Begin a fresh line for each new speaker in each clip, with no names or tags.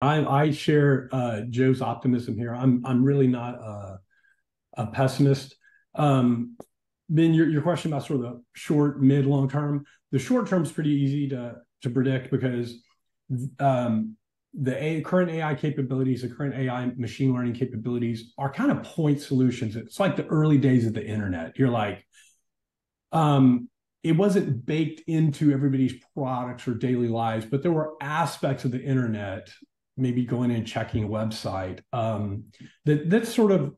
I, I share uh, Joe's optimism here. I'm I'm really not a, a pessimist. Um, ben, your, your question about sort of the short, mid, long term. The short term is pretty easy to to predict because um, the a, current AI capabilities, the current AI machine learning capabilities are kind of point solutions. It's like the early days of the internet. You're like, um, it wasn't baked into everybody's products or daily lives, but there were aspects of the internet maybe going and checking a website um, that that sort of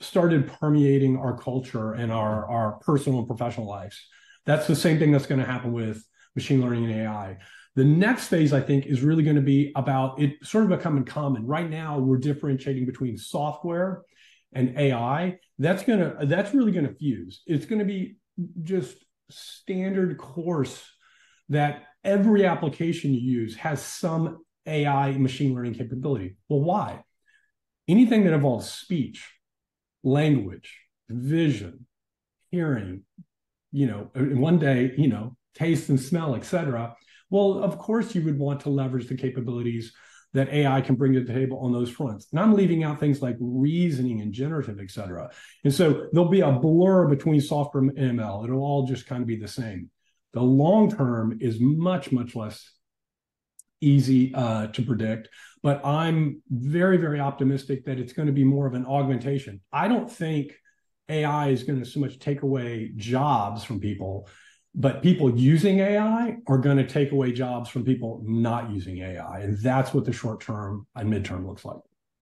started permeating our culture and our our personal and professional lives. That's the same thing that's going to happen with machine learning and AI. The next phase, I think, is really going to be about it sort of becoming common. Right now, we're differentiating between software and AI. That's gonna that's really going to fuse. It's going to be just standard course that every application you use has some AI machine learning capability. Well, why? Anything that involves speech, language, vision, hearing, you know, uh, one day, you know, taste and smell, et cetera. Well, of course, you would want to leverage the capabilities that AI can bring to the table on those fronts. And I'm leaving out things like reasoning and generative, et cetera. And so there'll be a blur between software and ML. It'll all just kind of be the same. The long term is much, much less easy uh, to predict. But I'm very, very optimistic that it's going to be more of an augmentation. I don't think AI is going to so much take away jobs from people, but people using AI are going to take away jobs from people not using AI. And that's what the short term and midterm looks like.